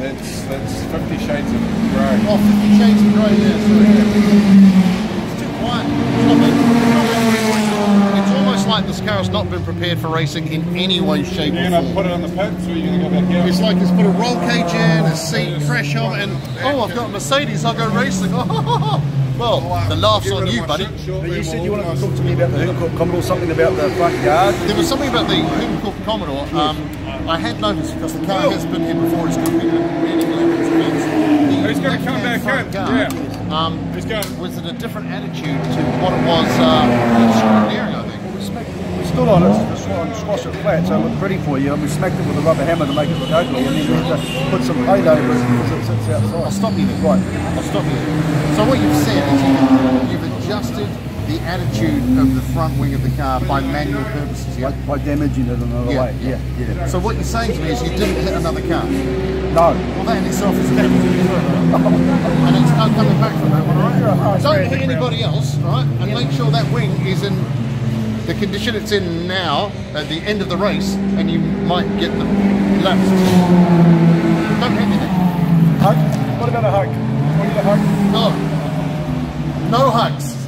That's that's Fifty Shades of Grey. Oh, 50 Shades of Grey, yeah. So, it's too quiet. It's, not been- it's almost like this car's not been prepared for racing in any way, shape, You're gonna put it on the pits, or you're gonna go back out? It's like it's put a roll cage in, a seat, crash helmet, and oh, I've got a Mercedes, I'll go racing. well, the laugh's on you, buddy. But you said you wanted to talk to me about the Hoover Commodore, something about the front yard. There was something about the Hoover Commodore. Um, I had noticed because the car has been here before. It's completed really good experience. The He's gonna come left-hand back front in, guard, yeah. Um, He's going. was it a different attitude to what it was uh, in scrutineering, I think. We smacked- we stood on it to squash, squash it flat so it looked pretty for you and we smacked it with a rubber hammer to make it look ugly and then we put some paint over it because it sits I'll stop you there. Right. I'll stop you there. So what you've said is you, you've adjusted the attitude of the front wing of the car by manual purposes, yeah? By, by damaging it another Yeah. way. Yeah, yeah. So what you're saying to me is you didn't hit another car. No. Well, that in itself is a damage. and it's no coming back from that one, right? Don't hit anybody else, right? And make sure that wing is in the condition it's in now at the end of the race, and you might get the laps. Don't hit anything. Hug? What about a hug? What a hug? No. No hugs.